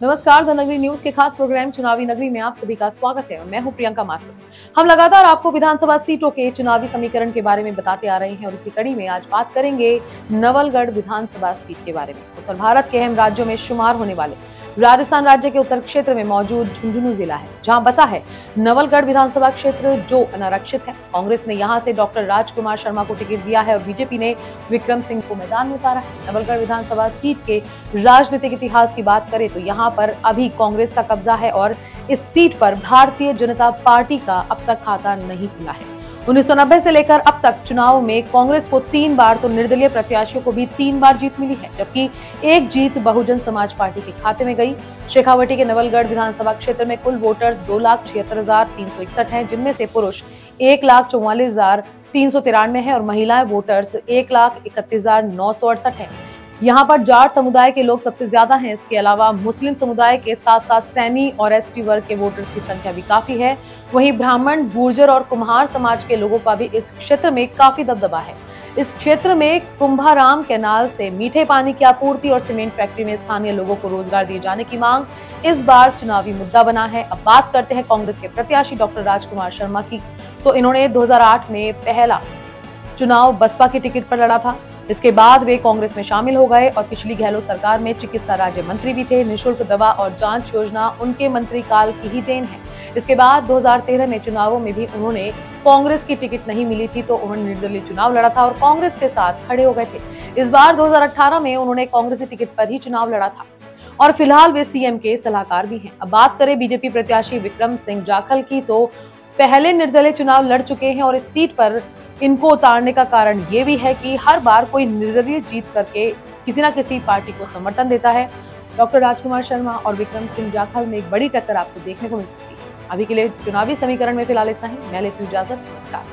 नमस्कार, द नगरी न्यूज़ के खास प्रोग्राम चुनावी नगरी में आप सभी का स्वागत है। मैं हूँ प्रियंका माथुर। हम लगातार आपको विधानसभा सीटों के चुनावी समीकरण के बारे में बताते आ रहे हैं और इसी कड़ी में आज बात करेंगे नवलगढ़ विधानसभा सीट के बारे में। उत्तर भारत के अहम राज्यों में शुमार होने वाले राजस्थान राज्य के उत्तर क्षेत्र में मौजूद झुंझुनू जिला है, जहाँ बसा है नवलगढ़ विधानसभा क्षेत्र, जो अनारक्षित है। कांग्रेस ने यहाँ से डॉक्टर राजकुमार शर्मा को टिकट दिया है और बीजेपी ने विक्रम सिंह को मैदान में उतारा है। नवलगढ़ विधानसभा सीट के राजनीतिक इतिहास की बात करें तो यहाँ पर अभी कांग्रेस का कब्जा है और इस सीट पर भारतीय जनता पार्टी का अब तक खाता नहीं खुला है। 1990 से लेकर अब तक चुनाव में कांग्रेस को तीन बार तो निर्दलीय प्रत्याशियों को भी तीन बार जीत मिली है, जबकि एक जीत बहुजन समाज पार्टी के खाते में गई। शेखावटी के नवलगढ़ विधानसभा क्षेत्र में कुल वोटर्स दो लाख छिहत्तर हज़ार तीन सौ इकसठ है, जिनमें से पुरुष एक लाख चौवालीस हज़ार तीन सौ तिरानवे है और महिलाएँ वोटर्स एक लाख इकतीस हज़ार नौ सौ अड़सठ है। यहाँ पर जाट समुदाय के लोग सबसे ज़्यादा हैं। इसके अलावा मुस्लिम समुदाय के साथ साथ सैनी और एसटी वर्ग के वोटर्स की संख्या भी काफ़ी है। वहीं ब्राह्मण, गुर्जर और कुम्हार समाज के लोगों का भी इस क्षेत्र में काफ़ी दबदबा है। इस क्षेत्र में कुंभाराम कैनाल से मीठे पानी की आपूर्ति और सीमेंट फैक्ट्री में स्थानीय लोगों को रोज़गार दिए जाने की मांग। इस बार चुनावी मुद्दा बना है। अब बात करते हैं कांग्रेस के प्रत्याशी डॉक्टर राजकुमार शर्मा की। तो इन्होंने 2008 में पहला चुनाव बसपा की टिकट पर लड़ा था। इसके बाद वे कांग्रेस में शामिल हो गए और पिछली गहलोत सरकार में चिकित्सा राज्य मंत्री भी थे। निशुल्क दवा और जाँच योजना उनके मंत्री काल की ही देन है। इसके बाद 2013 में चुनावों में भी उन्होंने कांग्रेस की टिकट नहीं मिली थी तो उन्होंने निर्दलीय चुनाव लड़ा था और कांग्रेस के साथ खड़े हो गए थे। इस बार 2018 में उन्होंने कांग्रेस टिकट पर ही चुनाव लड़ा था। और फ़िलहाल वे सीएम के सलाहकार भी हैं। अब बात करें बीजेपी प्रत्याशी विक्रम सिंह जाखल की तो पहले निर्दलीय चुनाव लड़ चुके हैं और इस सीट पर इनको उतारने का कारण ये भी है कि हर बार कोई निर्दलीय जीत करके किसी ना किसी पार्टी को समर्थन देता है। डॉक्टर राजकुमार शर्मा और विक्रम सिंह जाखल में एक बड़ी टक्कर आपको देखने को मिल सकती है। अभी के लिए चुनावी समीकरण में फ़िलहाल इतना ही। मैं लेती हूँ इजाज़त। नमस्कार।